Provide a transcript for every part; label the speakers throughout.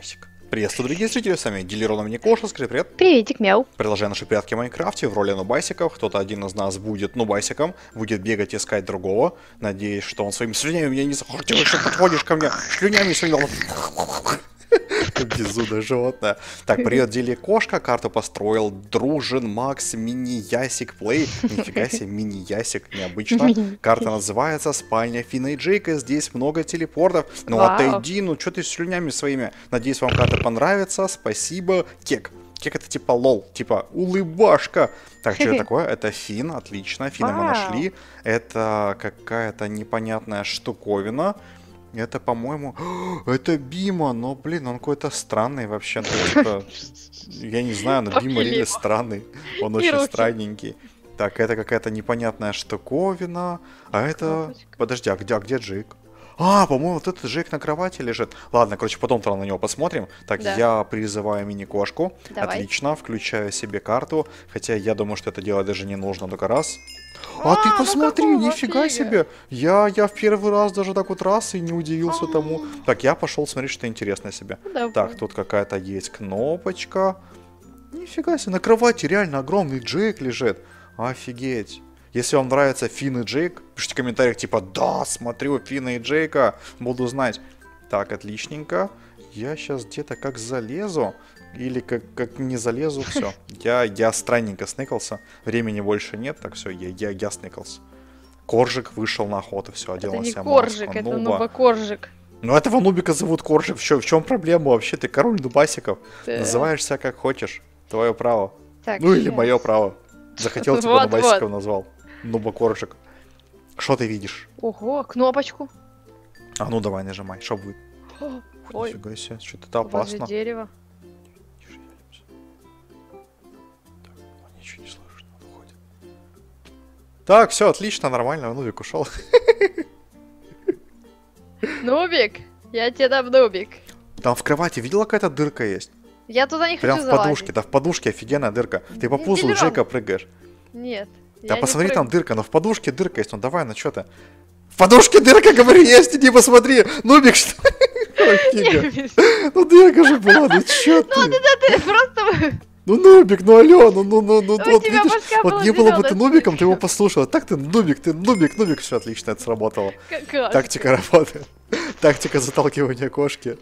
Speaker 1: Байсик. Приветствую, дорогие зрители, с вами Дилерон Миникоша, скажи привет.
Speaker 2: Приветик, мяу.
Speaker 1: Продолжаем наши прятки в Майнкрафте в роли нубайсиков. Кто-то один из нас будет нубайсиком, будет бегать искать другого. Надеюсь, что он своими слюнями меня не захватил, что подходишь ко мне слюнями Безумное животное. Так, привет, Дили Кошка, карту построил. Дружин, Макс, мини-ясик, плей. Нифига себе, мини-ясик, необычно. Карта называется Спальня Фина и Джейка. Здесь много телепортов. Ну
Speaker 2: Вау.
Speaker 1: отойди, ну что ты с слюнями своими? Надеюсь, вам карта понравится. Спасибо. Кек. Кек это типа лол, типа улыбашка. Так, что это такое? Это фин, отлично. Фина мы нашли. Это какая-то непонятная штуковина. Это, по-моему, это Бима, но, блин, он какой-то странный вообще. ну, типа, я не знаю, но Бима реально странный. Он очень странненький. Так, это какая-то непонятная штуковина. А это... Подожди, а где, а где Джейк? А, по-моему, вот этот Джейк на кровати лежит. Ладно, короче, потом на него посмотрим. Так,
Speaker 2: Да.
Speaker 1: я призываю мини-кошку. Отлично, включаю себе карту. Хотя я думаю, что это делать даже не нужно только раз. А, ты
Speaker 2: А, ну
Speaker 1: посмотри,
Speaker 2: какого
Speaker 1: нифига
Speaker 2: фига?
Speaker 1: себе. Я, я в первый раз даже так вот раз и не удивился
Speaker 2: А.
Speaker 1: тому. Так, я пошел смотреть что интересное себе.
Speaker 2: Ну, давай.
Speaker 1: Так, тут какая-то есть кнопочка. Нифига себе, на кровати реально огромный Джейк лежит. Офигеть. Если вам нравится Финн и Джейк, пишите в комментариях типа «Да, смотрю Финна и Джейка, буду знать». Так, отличненько. Я сейчас где-то как залезу, или как, как не залезу, все. Я, я странненько сныкался, времени больше нет, так все, я, я, я сныкался. Коржик вышел на охоту, все, одел
Speaker 2: это
Speaker 1: на
Speaker 2: не коржик,
Speaker 1: маску
Speaker 2: это
Speaker 1: нуба.
Speaker 2: нубокоржик.
Speaker 1: Ну этого нубика зовут Коржик, в чем, в чем проблема вообще? Ты король нубасиков.
Speaker 2: Да.
Speaker 1: Называешься как хочешь. Твое право.
Speaker 2: Так,
Speaker 1: ну или мое право. Захотел тебя
Speaker 2: Вот,
Speaker 1: нубасиком
Speaker 2: вот.
Speaker 1: назвал. Нуба Коржик. Что ты видишь?
Speaker 2: Ого, кнопочку.
Speaker 1: А ну давай нажимай, что будет?
Speaker 2: Ой,
Speaker 1: Нифига себе, что-то это опасно.
Speaker 2: дерева.
Speaker 1: Так, все, отлично, нормально, Нубик ушел.
Speaker 2: Нубик, я тебе дам нубик.
Speaker 1: Там в кровати видела какая-то дырка есть?
Speaker 2: Я туда не
Speaker 1: Прям
Speaker 2: хочу
Speaker 1: в подушке,
Speaker 2: залазить.
Speaker 1: да в подушке офигенная дырка. Ты по
Speaker 2: Дилерон.
Speaker 1: Джека прыгаешь.
Speaker 2: Нет.
Speaker 1: Да
Speaker 2: я
Speaker 1: посмотри, там дырка, но в подушке дырка есть, ну давай, ну что ты? В подушке дырка, говорю, есть, иди посмотри. Нубик, что? Ну дырка же была, ну чё ты?
Speaker 2: Ты просто...
Speaker 1: Ну Нубик, ну алё, ну ну ну ну вот видишь, вот не было бы ты Нубиком, ты его послушала. Так ты Нубик, ты Нубик, Нубик, все отлично, это сработало. Тактика работает. Тактика заталкивания кошки.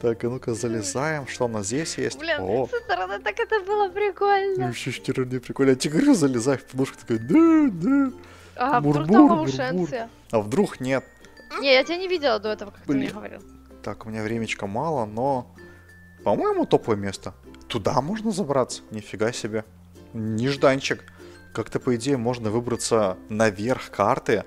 Speaker 1: Так, а ну-ка залезаем, что у нас здесь есть?
Speaker 2: Блин,
Speaker 1: О,
Speaker 2: со стороны так это было прикольно.
Speaker 1: вообще не прикольно. Я тебе говорю, залезай в подушку, такой, да, да.
Speaker 2: А вдруг
Speaker 1: Бурбур,
Speaker 2: там
Speaker 1: бурбур.
Speaker 2: ловушенция?
Speaker 1: А вдруг нет?
Speaker 2: Не, я тебя не видела до этого, как ты мне
Speaker 1: Блин.
Speaker 2: говорил.
Speaker 1: Так, у меня времечка мало, но... По-моему, топовое место. Туда можно забраться? Нифига себе. Нежданчик. Как-то, по идее, можно выбраться наверх карты.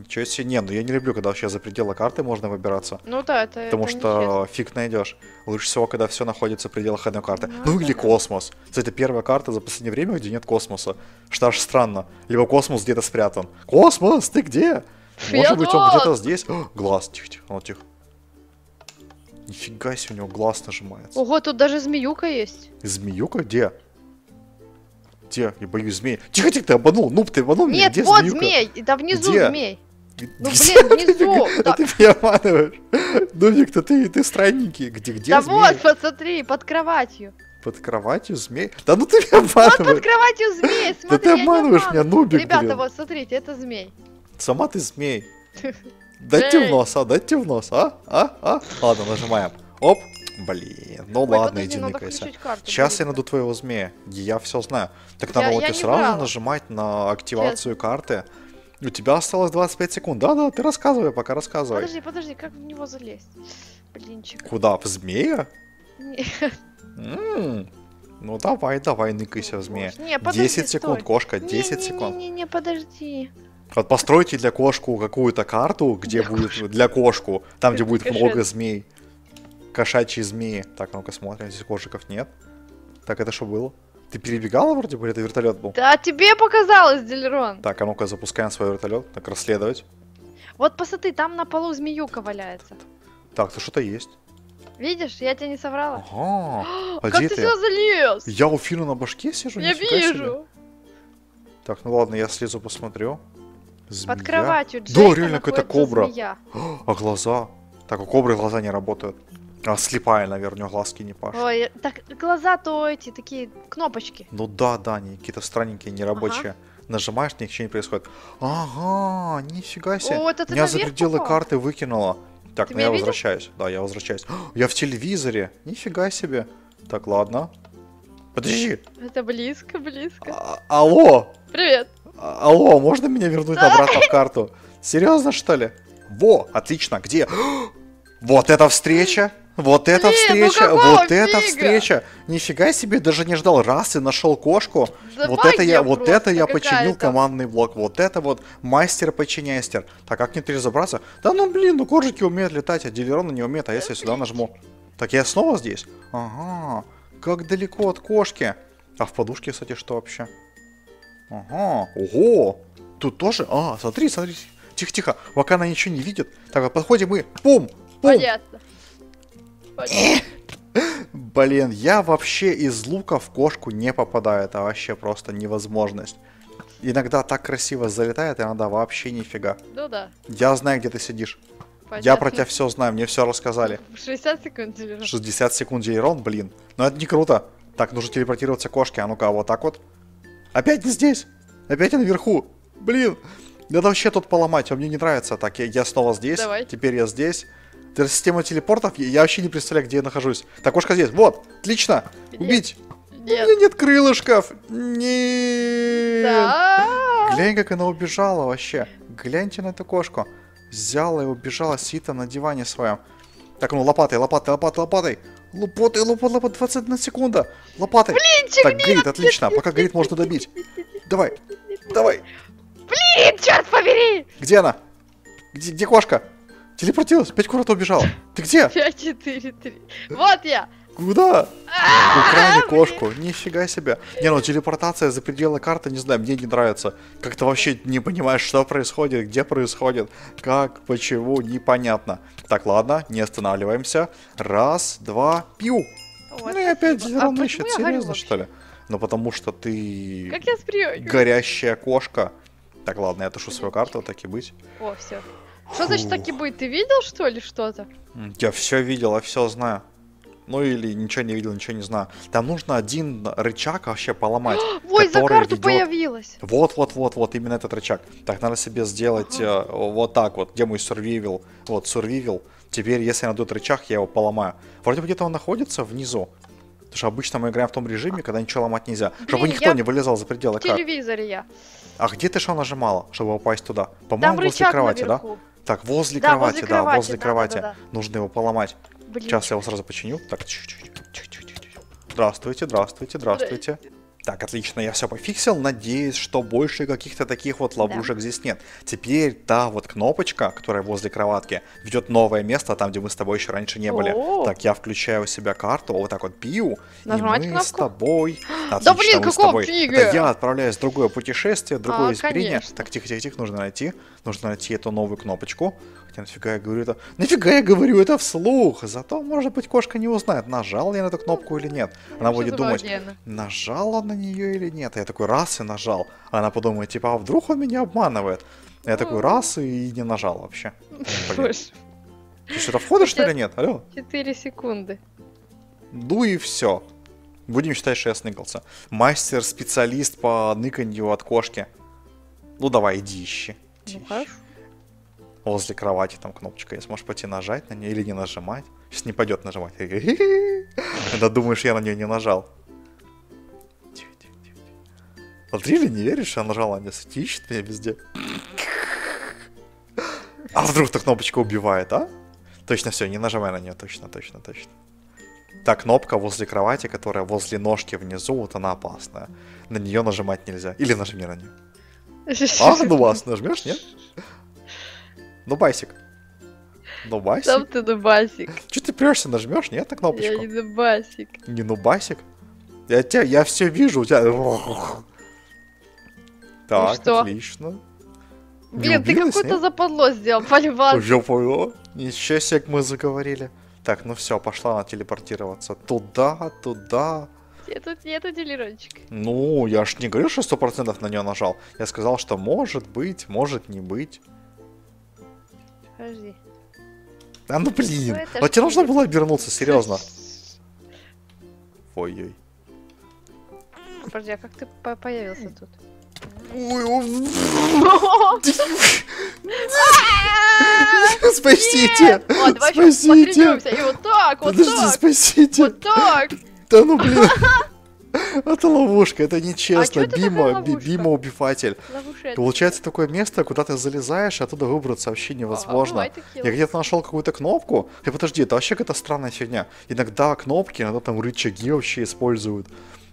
Speaker 1: Ничего себе. Не, ну я не люблю, когда вообще за пределы карты можно выбираться.
Speaker 2: Ну да, это
Speaker 1: Потому
Speaker 2: это
Speaker 1: что фиг найдешь. Лучше всего, когда все находится в пределах одной карты.
Speaker 2: Ну
Speaker 1: Ну, или
Speaker 2: да.
Speaker 1: космос. Кстати, первая карта за последнее время, где нет космоса. Что аж странно. Либо космос где-то спрятан. Космос, ты где? Может
Speaker 2: Я
Speaker 1: быть, он где-то здесь? О, глаз, тихо, тихо, ну, тихо. Нифига себе, у него глаз нажимается.
Speaker 2: Ого, тут даже змеюка есть.
Speaker 1: Змеюка? Где? Где? Я боюсь змей. Тихо, тихо, ты обманул. Нуб, ты обманул меня.
Speaker 2: Нет,
Speaker 1: Где
Speaker 2: вот
Speaker 1: змеюка?
Speaker 2: змей, да внизу
Speaker 1: Где?
Speaker 2: змей. Ну, блин, внизу.
Speaker 1: А ты меня обманываешь. Нубик-то ты, ты странненький. Где, где
Speaker 2: Да вот, посмотри, под кроватью.
Speaker 1: Под кроватью змей? Да ну ты меня
Speaker 2: Вот под
Speaker 1: обманываешь.
Speaker 2: кроватью змей, смотри,
Speaker 1: Да ты обманываешь меня. Нубик,
Speaker 2: Ребята, вот, смотрите, это змей.
Speaker 1: Сама ты змей. Дайте в нос, а, дайте в нос, а, а, а. Ладно, нажимаем. Оп. Блин, ну
Speaker 2: Ой,
Speaker 1: ладно,
Speaker 2: подожди,
Speaker 1: иди ныкайся. Сейчас я найду твоего змея. Я все знаю. Так
Speaker 2: Я-
Speaker 1: надо вот
Speaker 2: я
Speaker 1: и
Speaker 2: не
Speaker 1: сразу
Speaker 2: брала.
Speaker 1: нажимать на активацию карты. У тебя осталось 25 секунд. Да-да, ты рассказывай, пока рассказывай.
Speaker 2: Подожди, подожди, как в него залезть? Блинчик.
Speaker 1: Куда? В змея? Ну давай, давай, ныкайся в змея.
Speaker 2: Не, подожди,
Speaker 1: 10 секунд,
Speaker 2: стой.
Speaker 1: кошка, 10 секунд.
Speaker 2: Не-не-не, подожди.
Speaker 1: Вот постройте для кошку какую-то карту, где
Speaker 2: Для
Speaker 1: будет для кошку, там, где будет много змей. Кошачьи змеи. Так, ну-ка смотрим, здесь кошиков нет. Так, это что было? Ты перебегала вроде бы, или это вертолет был?
Speaker 2: Да тебе показалось, Дилерон.
Speaker 1: Так, а ну-ка запускаем свой вертолет. Так, расследовать.
Speaker 2: Вот посмотри, там на полу змеюка валяется.
Speaker 1: Так, тут что-то есть.
Speaker 2: Видишь, я тебя не соврала.
Speaker 1: Ага. А
Speaker 2: как
Speaker 1: где
Speaker 2: ты
Speaker 1: ты?
Speaker 2: сюда залез?
Speaker 1: Я у Фина на башке сижу?
Speaker 2: Я
Speaker 1: Нифига себе.
Speaker 2: вижу.
Speaker 1: Так, ну ладно, я слезу посмотрю. Змея.
Speaker 2: Под кроватью
Speaker 1: Да,
Speaker 2: Джейка
Speaker 1: реально какая-то кобра.
Speaker 2: змея.
Speaker 1: А глаза? Так, у кобры глаза не работают. А слепая, наверное, глазки не пашут.
Speaker 2: Ой, так глаза-то эти такие кнопочки.
Speaker 1: Ну да, да, они какие-то странненькие, нерабочие. Нажимаешь, ничего не происходит. Ага, нифига себе.
Speaker 2: О, это ты
Speaker 1: Меня за
Speaker 2: наверх
Speaker 1: пределы
Speaker 2: попал?
Speaker 1: карты выкинуло. Так,
Speaker 2: Ты
Speaker 1: ну я
Speaker 2: видел?
Speaker 1: возвращаюсь. Да, я возвращаюсь. Я в телевизоре. Нифига себе. Так, ладно. Подожди.
Speaker 2: Это близко, близко.
Speaker 1: А- алло.
Speaker 2: Привет.
Speaker 1: А- Алло, можно меня вернуть обратно в карту? Серьезно, что ли? Во, отлично, где? Вот эта встреча! Вот эта
Speaker 2: Блин, ну
Speaker 1: встреча!
Speaker 2: какого
Speaker 1: вот эта
Speaker 2: фига?
Speaker 1: встреча! Нифига себе, даже не ждал. Раз и нашел кошку.
Speaker 2: Да
Speaker 1: вот это я, вот это я починил командный блок. Вот это вот мастер-починястер. Так, как мне разобраться? Да ну блин, ну коржики умеют летать, а делероны не умеют. А если я сюда нажму? Так я снова здесь? Ага, как далеко от кошки. А в подушке, кстати, что вообще? Ага, ого! Тут тоже? А, смотри, смотри. Тихо-тихо, пока она ничего не видит. Так, вот подходим мы. Пум! Пум!
Speaker 2: Понятно.
Speaker 1: Блин, я вообще из лука в кошку не попадаю. Это вообще просто невозможность. Иногда так красиво залетает, иногда вообще нифига.
Speaker 2: Ну да.
Speaker 1: Я знаю, где ты сидишь. Я
Speaker 2: понятно.
Speaker 1: про тебя все знаю, мне все рассказали.
Speaker 2: 60 секунд телефон.
Speaker 1: 60 секунд Дейрон, блин. Но это не круто. Так, нужно телепортироваться к кошке. А ну-ка, вот так вот. Опять не здесь. Опять я наверху. Блин. Надо вообще тут поломать, а мне не нравится. Так, я, я снова здесь.
Speaker 2: Давай.
Speaker 1: Теперь я здесь. Это система телепортов, я, вообще не представляю, где я нахожусь. Так, кошка здесь. Вот, отлично.
Speaker 2: Нет.
Speaker 1: Убить. У
Speaker 2: Нет.
Speaker 1: меня нет крылышков. Нет.
Speaker 2: Да.
Speaker 1: Глянь, как она убежала вообще. Гляньте на эту кошку. Взяла и убежала, там на диване своем. Так, ну лопатой, лопатой, лопатой, лопатой. Лопатой, лопатой, лопатой, 21 секунда. Лопатой.
Speaker 2: Блинчик,
Speaker 1: Так, горит, отлично. Пока горит, можно добить. Давай, давай.
Speaker 2: Блин, черт побери!
Speaker 1: Где она? Где, где кошка? Телепортировалась, пять куда-то убежала. Ты где?
Speaker 2: 5, 4, 3. Вот я.
Speaker 1: Куда? Украли кошку, нифига себе. Не, ну телепортация за пределы карты, не знаю, мне не нравится. Как-то вообще не понимаешь, что происходит, где происходит, как, почему, непонятно. Так, ладно, не останавливаемся. Раз, два, пью.
Speaker 2: Вот,
Speaker 1: ну и опять
Speaker 2: спасибо. А
Speaker 1: ищет, серьезно, что ли? Ну потому что ты
Speaker 2: Как я спрю?
Speaker 1: горящая кошка. Так, ладно, я тушу свою карту, так и быть.
Speaker 2: О, все. Что значит так и будет? Ты видел, что ли, что-то?
Speaker 1: Я все видел, я все знаю. Ну или ничего не видел, ничего не знаю. Там нужно один рычаг вообще поломать.
Speaker 2: Ой, за карту
Speaker 1: ведёт-
Speaker 2: появилась.
Speaker 1: Вот, вот, вот, вот, именно этот рычаг. Так, надо себе сделать э, вот так вот, где мой survival. Вот, survival. Теперь, если я найду этот рычаг, я его поломаю. Вроде бы где-то он находится внизу. Потому что обычно мы играем в том режиме, когда ничего ломать нельзя. чтобы
Speaker 2: Блин,
Speaker 1: никто
Speaker 2: я
Speaker 1: не вылезал за пределы
Speaker 2: В
Speaker 1: карт.
Speaker 2: телевизоре я.
Speaker 1: А где ты что нажимала, чтобы попасть туда? По-моему, возле кровати, да? Так, возле
Speaker 2: Да,
Speaker 1: кровати,
Speaker 2: возле
Speaker 1: да,
Speaker 2: кровати,
Speaker 1: возле
Speaker 2: да, да,
Speaker 1: кровати.
Speaker 2: да, да.
Speaker 1: Нужно его поломать.
Speaker 2: Блин.
Speaker 1: Сейчас я его сразу починю. Так, чуть-чуть. Чуть-чуть. Здравствуйте, здравствуйте, здравствуйте. Так, отлично, я все пофиксил. Надеюсь, что больше каких-то таких вот ловушек здесь нет. Теперь та вот кнопочка, которая возле кроватки, ведет новое место, там, где мы с тобой еще раньше не были.
Speaker 2: О.
Speaker 1: Так, я включаю у себя карту, вот так вот пью,
Speaker 2: Нажимать
Speaker 1: и мы с
Speaker 2: кнопку?
Speaker 1: тобой...
Speaker 2: Да
Speaker 1: Отлично,
Speaker 2: блин,
Speaker 1: мы с тобой.
Speaker 2: фига?
Speaker 1: Это я отправляюсь в другое путешествие, другое
Speaker 2: А,
Speaker 1: измерение. Так, тихо-тихо-тихо, нужно найти. Нужно найти эту новую кнопочку. Хотя нафига я говорю это... Нафига я говорю это вслух? Зато, может быть, кошка не узнает, нажал я на эту кнопку или нет. Она
Speaker 2: Что
Speaker 1: будет думать, нажал он на нее или нет. Я такой раз и нажал. Она подумает, типа, а вдруг он меня обманывает? Я такой раз и не нажал вообще. Блин. Ты сюда входишь, что
Speaker 2: Хотя-
Speaker 1: ли, нет? Алло?
Speaker 2: 4 секунды.
Speaker 1: Ну и все. Будем считать, что я сныкался. Мастер-специалист по ныканью от кошки. Ну давай, иди ищи. Иди
Speaker 2: Ну
Speaker 1: ищи.
Speaker 2: хорошо.
Speaker 1: Возле кровати там кнопочка есть. Можешь пойти нажать на нее или не нажимать. Сейчас не пойдет нажимать. Когда думаешь, я на нее не нажал. Вот really не веришь, я нажал на нее? Ищет меня везде. А вдруг эта кнопочка убивает, а? Точно все, не нажимай на нее, точно, точно, точно. Та кнопка возле кровати, которая возле ножки внизу, вот она опасная. На нее нажимать нельзя. Или нажми на нее. А, ну вас нажмешь, нет? Ну басик. Ну басик.
Speaker 2: Сам ты нубасик.
Speaker 1: Че ты прешься, нажмешь, нет, на
Speaker 2: Я
Speaker 1: кнопочку?
Speaker 2: не нубасик.
Speaker 1: Не нубасик? Я тебя, я все вижу, у тебя... Так,
Speaker 2: что?
Speaker 1: отлично.
Speaker 2: Блин, ты какое-то западло сделал, поливал.
Speaker 1: Уже понял. Ничего себе, как мы заговорили. Так, ну все, пошла она телепортироваться. Туда, туда.
Speaker 2: Где тут нету делерончика?
Speaker 1: Ну, я ж не говорил, что сто процентов на нее нажал. Я сказал, что может быть, может не быть.
Speaker 2: Подожди.
Speaker 1: А ну блин,
Speaker 2: это
Speaker 1: вот тебе нужно было обернуться, серьезно. Ой-ой.
Speaker 2: Подожди, а как ты по- появился тут?
Speaker 1: Ой, Спасите! Спасите! Подожди, спасите!
Speaker 2: вот так.
Speaker 1: Да ну блин! Это ловушка, это
Speaker 2: А
Speaker 1: нечестно.
Speaker 2: такая
Speaker 1: Бима? Бима убиватель. Получается такое место, куда ты залезаешь, и оттуда выбраться вообще
Speaker 2: А,
Speaker 1: невозможно.
Speaker 2: такие
Speaker 1: Я где-то нашел какую-то кнопку. И подожди, это вообще какая-то странная фигня. Иногда кнопки, иногда там рычаги вообще используют.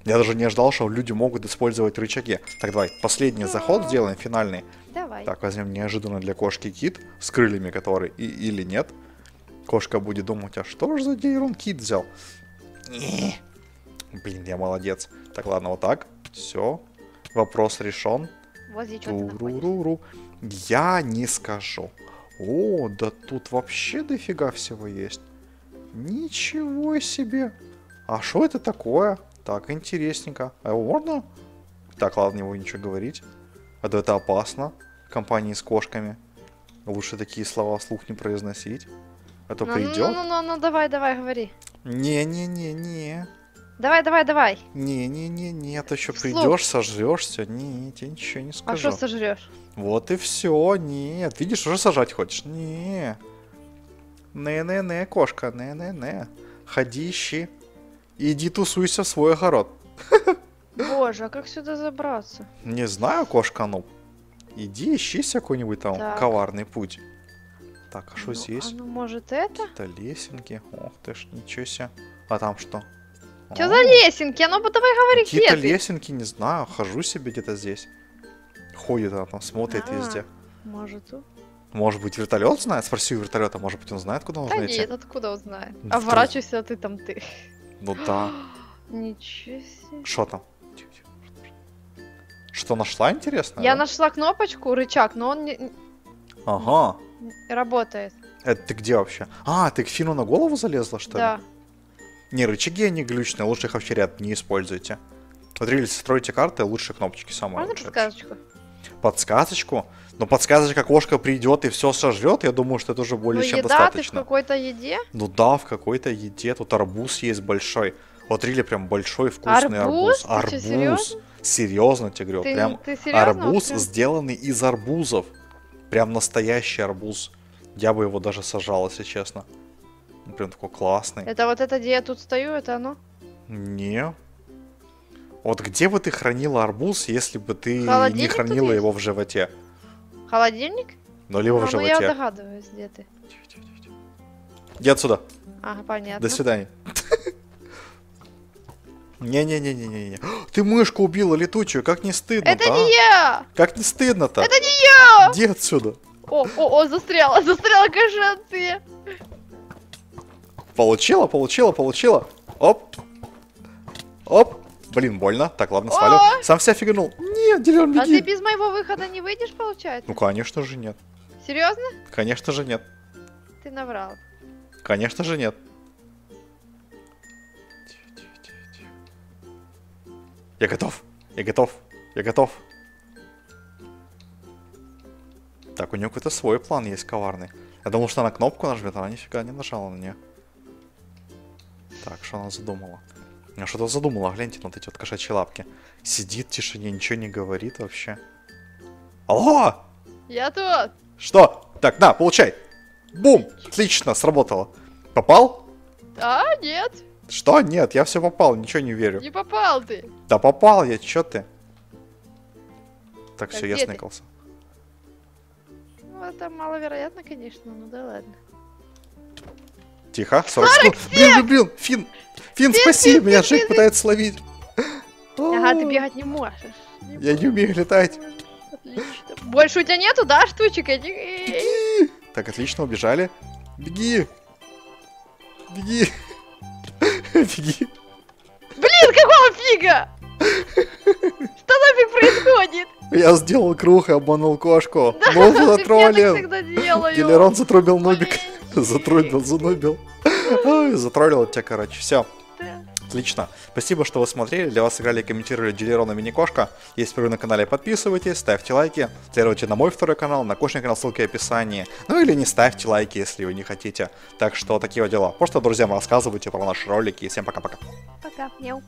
Speaker 1: Я даже не ожидал, что люди могут использовать рычаги. Так, давай, последний заход сделаем, финальный.
Speaker 2: Давай.
Speaker 1: Так, возьмем неожиданно для кошки кит с крыльями, который и, или нет. Кошка будет думать, а что же за дейрон кит взял? Блин, я молодец. Так, ладно, вот так. Все. Вопрос решен.
Speaker 2: Вот здесь что ты находишь.
Speaker 1: Туруруру. Я не скажу. О, да тут вообще дофига всего есть. Ничего себе. А что это такое? Так, интересненько. А его можно? Так, ладно, не буду ничего говорить. А то это опасно. Компании с кошками. Лучше такие слова вслух не произносить. А то
Speaker 2: Ну,
Speaker 1: придет.
Speaker 2: Ну, ну, ну, ну, давай, давай, говори.
Speaker 1: Не-не-не-не.
Speaker 2: Давай, давай, давай.
Speaker 1: Не-не-не-не, а то еще
Speaker 2: Вслух.
Speaker 1: придешь, сожрешься. Не, тебе ничего не
Speaker 2: А
Speaker 1: скажу.
Speaker 2: что сожрешь?
Speaker 1: Вот и все, нет. Видишь, уже сажать хочешь? Не. Не-не-не, кошка, не-не-не. Ходи, ищи. Иди тусуйся в свой огород.
Speaker 2: Боже, а как сюда забраться?
Speaker 1: Не знаю, кошка, ну. Иди ищи какой-нибудь там
Speaker 2: Так.
Speaker 1: коварный путь. Так, а что
Speaker 2: Ну,
Speaker 1: здесь?
Speaker 2: А ну, может, это?
Speaker 1: Это лесенки. Ох ты ж, ничего себе. А там что?
Speaker 2: Что за лесенки? А ну, давай говори,
Speaker 1: Какие-то
Speaker 2: где ты?
Speaker 1: лесенки, не знаю. Хожу себе где-то здесь. Ходит она там, смотрит
Speaker 2: А.
Speaker 1: везде.
Speaker 2: Может?
Speaker 1: Может быть, вертолет знает? Спроси у вертолета, может быть, он знает, куда
Speaker 2: Да
Speaker 1: нужно идти.
Speaker 2: нет, откуда он знает?
Speaker 1: Ну,
Speaker 2: А Оборачивайся, а ты там ты.
Speaker 1: Ну да.
Speaker 2: Ничего себе.
Speaker 1: Что там? Что нашла, интересно?
Speaker 2: Я
Speaker 1: да?
Speaker 2: нашла кнопочку, рычаг, но он не, не
Speaker 1: Ага.
Speaker 2: работает.
Speaker 1: Это ты где вообще? А, ты к Фину на голову залезла, что ли?
Speaker 2: Да.
Speaker 1: Не, рычаги они глючные, лучше их вообще ряд не используйте. Если строите карты, лучше кнопочки самые
Speaker 2: Можно
Speaker 1: лучшие.
Speaker 2: подсказочку?
Speaker 1: Подсказочку? Но подсказочка кошка придет и все сожрет, я думаю, что это уже более
Speaker 2: ну,
Speaker 1: чем
Speaker 2: еда, ты в
Speaker 1: достаточно.
Speaker 2: какой-то еде?
Speaker 1: Ну да, в какой-то еде. Тут арбуз есть большой. Вот Рили прям большой вкусный
Speaker 2: Арбуз?
Speaker 1: арбуз.
Speaker 2: Ты
Speaker 1: Арбуз.
Speaker 2: серьёзно?
Speaker 1: Серьезно тебе говорю.
Speaker 2: Ты,
Speaker 1: прям
Speaker 2: ты серьезно?
Speaker 1: арбуз,
Speaker 2: вообще?
Speaker 1: сделанный из арбузов. Прям настоящий арбуз. Я бы его даже сажал, если честно. Прям такой классный.
Speaker 2: Это вот это, где я тут стою, это оно?
Speaker 1: Не. Вот где бы ты хранила арбуз, если бы ты не хранила его в животе?
Speaker 2: Холодильник?
Speaker 1: Ну, либо
Speaker 2: а,
Speaker 1: в
Speaker 2: ну я
Speaker 1: животе.
Speaker 2: догадываюсь, где ты.
Speaker 1: Тихо, отсюда.
Speaker 2: Ага, понятно.
Speaker 1: До свидания. Не-не-не-не-не. Ты мышку убила летучую, как не стыдно
Speaker 2: Это не я!
Speaker 1: Как не стыдно-то?
Speaker 2: Это не я!
Speaker 1: Иди отсюда.
Speaker 2: О, о, о, застряла, застряла кошенцы.
Speaker 1: Получила, получила, получила. Оп. Оп. Блин, больно. Так, ладно, свалю.
Speaker 2: О!
Speaker 1: Сам себя фигнул. Нет, Дилер,
Speaker 2: А ты
Speaker 1: беги.
Speaker 2: без моего выхода не выйдешь, получается?
Speaker 1: Ну, конечно же нет.
Speaker 2: Серьезно?
Speaker 1: Конечно же нет.
Speaker 2: Ты наврал.
Speaker 1: Конечно же нет. Я готов. Я готов. Я готов. Так, у нее какой-то свой план есть коварный. Я думал, что она кнопку нажмет, а она нифига не нажала на нее. Что она задумала? Она что-то задумала, гляньте на вот эти вот кошачьи лапки. Сидит в тишине, ничего не говорит вообще. Алло!
Speaker 2: Я тут.
Speaker 1: Что? Так, на, получай. Бум! Отлично, сработало. Попал?
Speaker 2: А, нет,
Speaker 1: Что? Нет, я все попал, ничего не верю.
Speaker 2: не попал ты.
Speaker 1: Да попал я, чё ты? Так,
Speaker 2: Так,
Speaker 1: все, я сныкался.
Speaker 2: Ну, это маловероятно, конечно, ну да ладно.
Speaker 1: Тихо, 40 секунд. Блин, блин, блин, Фин! Фин, спаси меня, Джек пытается словить.
Speaker 2: Ага, ты
Speaker 1: А,
Speaker 2: бегать не можешь.
Speaker 1: Я не умею летать.
Speaker 2: Отлично. Больше у тебя нету, да, штучек этих?
Speaker 1: Так, отлично, убежали. Беги. Беги. Беги.
Speaker 2: Блин, какого фига? Что нафиг происходит?
Speaker 1: Я сделал круг и обманул кошку.
Speaker 2: Да,
Speaker 1: Ну,
Speaker 2: всегда делаю.
Speaker 1: Дилерон затрубил нубик. Затрубил, занубил. Ой, затроллил тебя, короче. Все. Отлично. Спасибо, что вы смотрели. Для вас играли и комментировали Дилерон и Мини-Кошка. Если впервые на канале, подписывайтесь, ставьте лайки. Следуйте на мой второй канал, на Кошный канал, ссылки в описании. Ну или не ставьте лайки, если вы не хотите. Так что такие вот дела. Просто друзьям рассказывайте про наши ролики. И всем пока-пока.
Speaker 2: Пока. Мяу.